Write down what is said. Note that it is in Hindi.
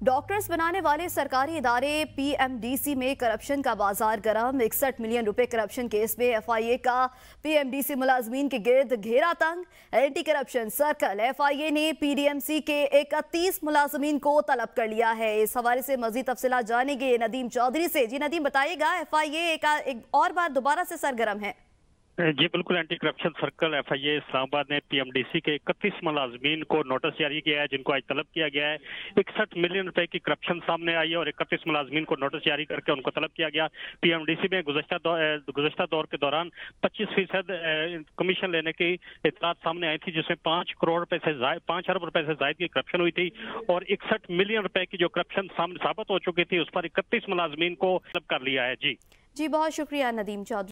डॉक्टर्स बनाने वाले सरकारी इदारे पीएमडीसी में करप्शन का बाज़ार गर्म। इकसठ मिलियन रुपए करप्शन केस में एफआईए का। पीएमडीसी मुलाजमीन के गिर्द घेरा तंग। एंटी करप्शन सर्कल एफआईए ने पीडीएमसी के इकतीस मुलाजमीन को तलब कर लिया है। इस हवाले से मजीद तफसीला जानेंगे नदीम चौधरी से। जी नदीम बताइएगा एफआईए एक, एक और बार दोबारा से सरगर्म है। जी, बिल्कुल anti corruption circle F I A Islamabad ने पीएमडीसी के इकतीस मुलाजमीन को नोटिस जारी किया है, जिनको आज तलब किया गया है। इकसठ मिलियन रुपए की करप्शन सामने आई है और इकतीस मुलाजमीन को नोटिस जारी करके उनको तलब किया गया। पीएमडीसी में गुजशत गुजशत दौर के दौरान पच्चीस फ़ीसद कमीशन लेने की इतलात सामने आई थी, जिसमें पाँच करोड़ रुपए से पाँच अरब रुपए से जायद की करप्शन हुई थी और इकसठ मिलियन रुपए की जो करप्शन सामने साबित हो चुकी थी, उस पर इकतीस मुलाजमीन को तलब कर लिया है। जी। जी, बहुत शुक्रिया, नदीम चौधरी।